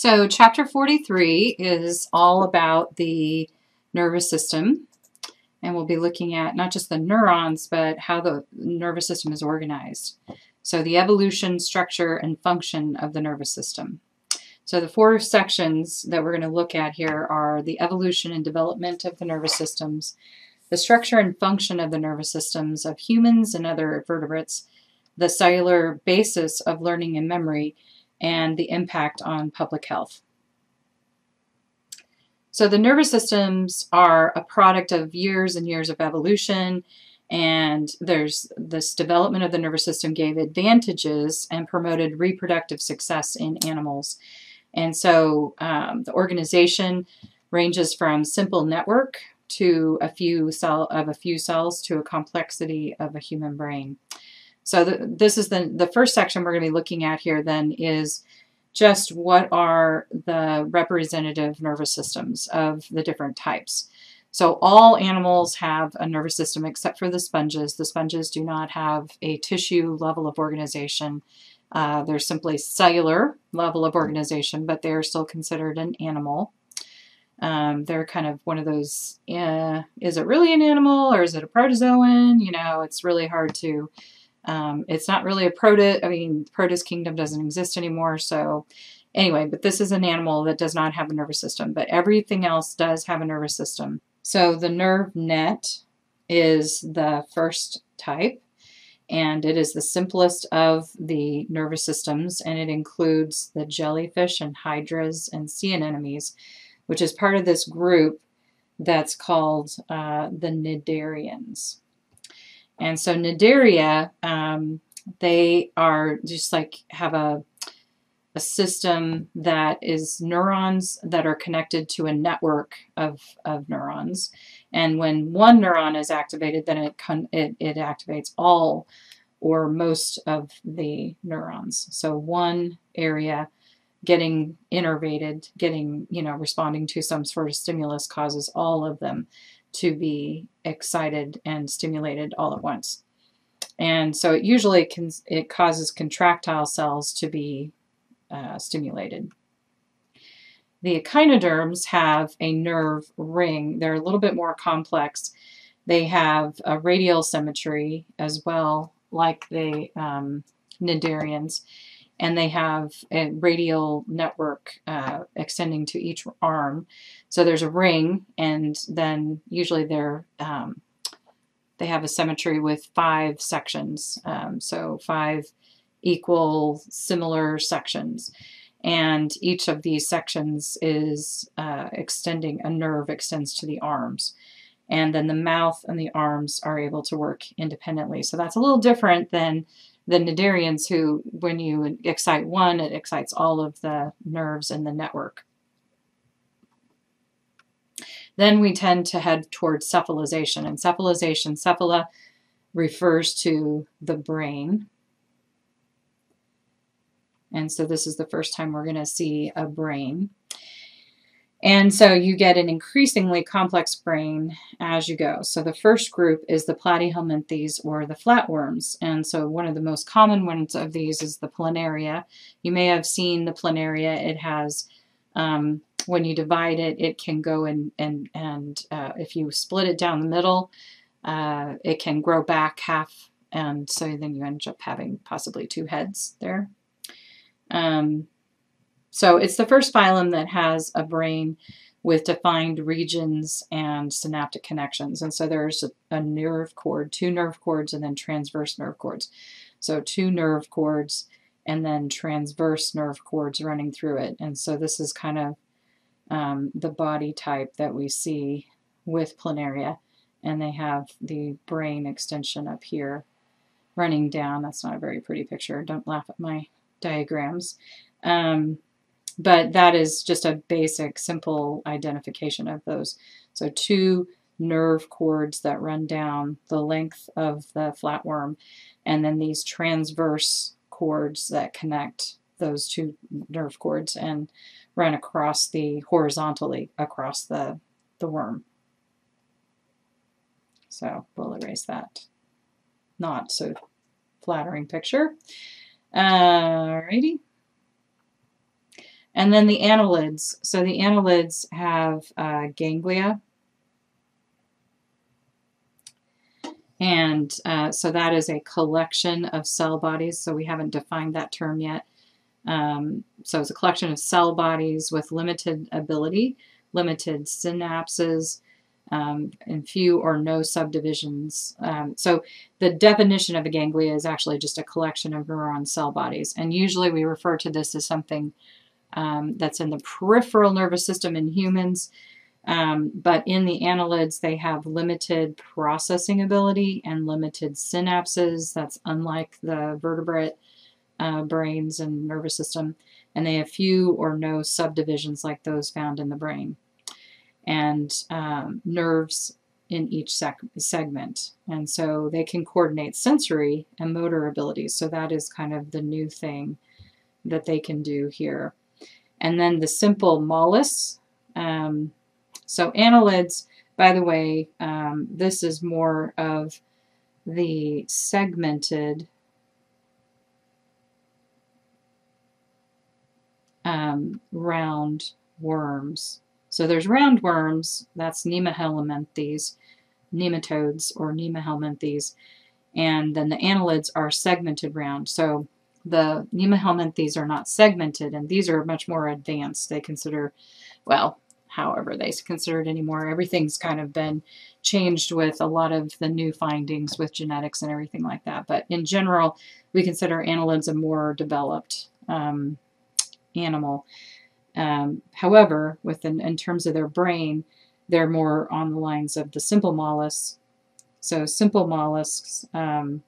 So chapter 43 is all about the nervous system. And we'll be looking at not just the neurons, but how the nervous system is organized. So the evolution, structure, and function of the nervous system. So the four sections that we're going to look at here are the evolution and development of the nervous systems, the structure and function of the nervous systems of humans and other vertebrates, the cellular basis of learning and memory, and the impact on public health. So the nervous systems are a product of years and years of evolution and there's this development of the nervous system gave advantages and promoted reproductive success in animals. And so um, the organization ranges from simple network to a few cell of a few cells to a complexity of a human brain. So the, this is the, the first section we're going to be looking at here then is just what are the representative nervous systems of the different types. So all animals have a nervous system except for the sponges. The sponges do not have a tissue level of organization. Uh, they're simply cellular level of organization, but they're still considered an animal. Um, they're kind of one of those, uh, is it really an animal or is it a protozoan? You know, it's really hard to um, it's not really a protist, I mean, protist kingdom doesn't exist anymore, so anyway, but this is an animal that does not have a nervous system, but everything else does have a nervous system. So the nerve net is the first type, and it is the simplest of the nervous systems, and it includes the jellyfish and hydras and sea anemones, which is part of this group that's called uh, the cnidarians. And so Cnidaria, um, they are just like have a, a system that is neurons that are connected to a network of, of neurons. And when one neuron is activated, then it, it, it activates all or most of the neurons. So one area getting innervated, getting, you know, responding to some sort of stimulus causes all of them to be excited and stimulated all at once. And so it usually can, it causes contractile cells to be uh, stimulated. The echinoderms have a nerve ring. They're a little bit more complex. They have a radial symmetry as well, like the um, cnidarians and they have a radial network uh, extending to each arm. So there's a ring, and then usually they're um, they have a symmetry with five sections, um, so five equal similar sections. And each of these sections is uh, extending, a nerve extends to the arms. And then the mouth and the arms are able to work independently. So that's a little different than the cnidarians who, when you excite one, it excites all of the nerves in the network. Then we tend to head towards cephalization. And cephalization, cephala, refers to the brain. And so this is the first time we're going to see a brain. And so you get an increasingly complex brain as you go. So the first group is the platyhelminthes or the flatworms. And so one of the most common ones of these is the planaria. You may have seen the planaria. It has, um, when you divide it, it can go in and, and uh, if you split it down the middle, uh, it can grow back half. And so then you end up having possibly two heads there. Um, so it's the first phylum that has a brain with defined regions and synaptic connections. And so there's a, a, nerve cord, two nerve cords, and then transverse nerve cords. So two nerve cords and then transverse nerve cords running through it. And so this is kind of um, the body type that we see with planaria. And they have the brain extension up here running down. That's not a very pretty picture. Don't laugh at my diagrams. Um, but that is just a basic, simple identification of those. So two nerve cords that run down the length of the flatworm, and then these transverse cords that connect those two nerve cords and run across the horizontally across the, the worm. So we'll erase that not so flattering picture. Alrighty. And then the annelids. So the annelids have uh, ganglia. And uh, so that is a collection of cell bodies. So we haven't defined that term yet. Um, so it's a collection of cell bodies with limited ability, limited synapses, um, and few or no subdivisions. Um, so the definition of a ganglia is actually just a collection of neuron cell bodies. And usually we refer to this as something um, that's in the peripheral nervous system in humans. Um, but in the annelids, they have limited processing ability and limited synapses. That's unlike the vertebrate uh, brains and nervous system. And they have few or no subdivisions like those found in the brain and um, nerves in each seg segment. And so they can coordinate sensory and motor abilities. So that is kind of the new thing that they can do here. And then the simple mollusks. Um, so annelids, by the way, um, this is more of the segmented um, round worms. So there's roundworms, that's Nemahelminthes, nematodes or Nemahelminthes, and then the annelids are segmented round. So the Nemahelminthes are not segmented, and these are much more advanced. They consider, well, however they consider it anymore. Everything's kind of been changed with a lot of the new findings with genetics and everything like that. But in general, we consider annelids a more developed um, animal. Um, however, within in terms of their brain, they're more on the lines of the simple mollusks. So simple mollusks um,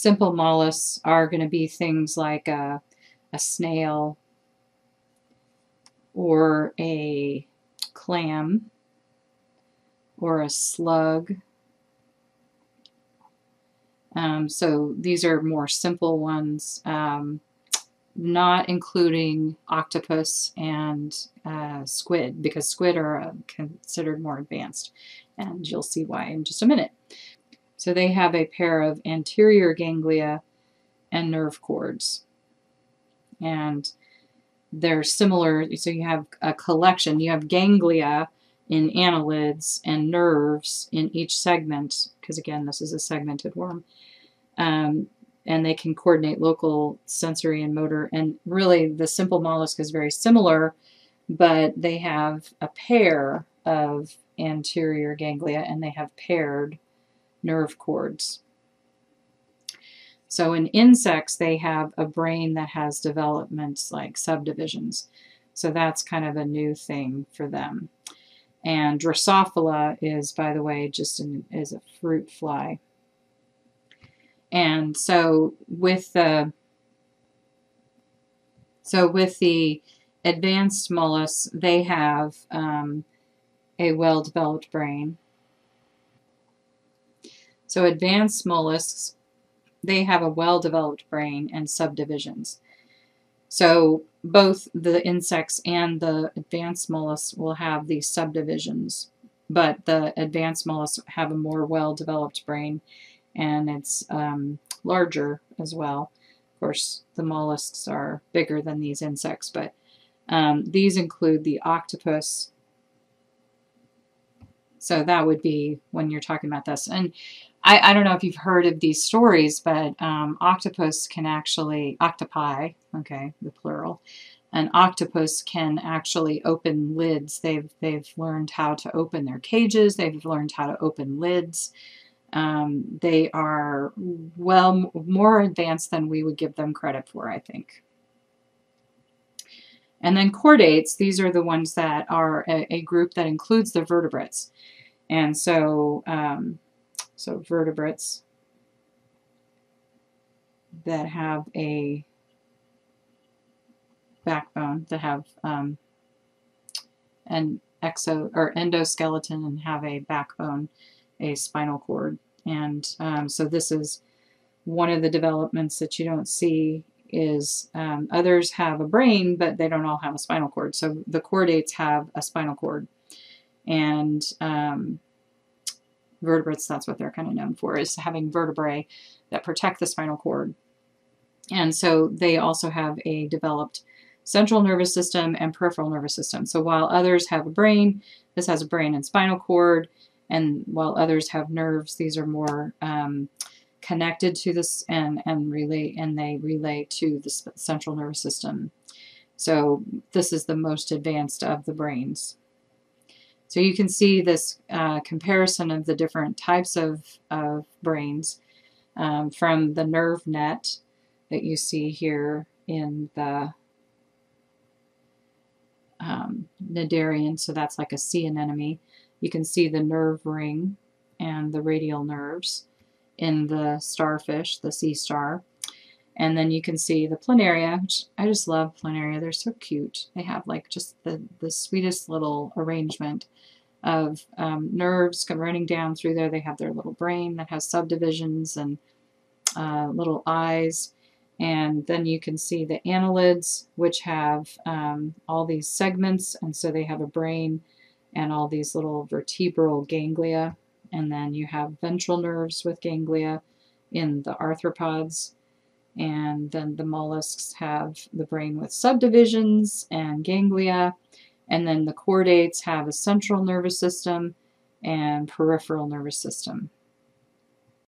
simple mollusks are going to be things like a, a snail or a clam or a slug um, so these are more simple ones, um, not including octopus and uh, squid, because squid are uh, considered more advanced, and you'll see why in just a minute. So they have a pair of anterior ganglia and nerve cords. And they're similar, so you have a collection. You have ganglia in annelids and nerves in each segment, because again, this is a segmented worm. Um, and they can coordinate local sensory and motor. And really, the simple mollusk is very similar, but they have a pair of anterior ganglia and they have paired nerve cords. So in insects, they have a brain that has developments like subdivisions. So that's kind of a new thing for them. And Drosophila is, by the way, just an, is a fruit fly. And so with the so with the advanced mollusks, they have um, a well-developed brain. So advanced mollusks, they have a well-developed brain and subdivisions. So both the insects and the advanced mollusks will have these subdivisions, but the advanced mollusks have a more well-developed brain and it's um, larger as well. Of course, the mollusks are bigger than these insects, but um, these include the octopus. So that would be when you're talking about this. And I, I don't know if you've heard of these stories, but um, octopus can actually, octopi, okay, the plural, an octopus can actually open lids. They've, they've learned how to open their cages. They've learned how to open lids. Um, they are well more advanced than we would give them credit for, I think. And then chordates, these are the ones that are a, a group that includes the vertebrates. And so, um, so vertebrates that have a backbone, that have um, an exo or endoskeleton and have a backbone a spinal cord. And um, so this is one of the developments that you don't see is um, others have a brain, but they don't all have a spinal cord. So the chordates have a spinal cord. And um, vertebrates, that's what they're kind of known for, is having vertebrae that protect the spinal cord. And so they also have a developed central nervous system and peripheral nervous system. So while others have a brain, this has a brain and spinal cord, and while others have nerves, these are more um, connected to this and and relate and they relay to the central nervous system. So this is the most advanced of the brains. So you can see this uh, comparison of the different types of, of brains um, from the nerve net that you see here in the um, cnidarian, so that's like a sea anemone. You can see the nerve ring and the radial nerves in the starfish, the sea star. And then you can see the planaria, which I just love planaria. They're so cute. They have like just the, the sweetest little arrangement of um, nerves running down through there. They have their little brain that has subdivisions and uh, little eyes. And then you can see the annelids, which have um, all these segments, and so they have a brain and all these little vertebral ganglia. And then you have ventral nerves with ganglia in the arthropods. And then the mollusks have the brain with subdivisions and ganglia. And then the chordates have a central nervous system and peripheral nervous system.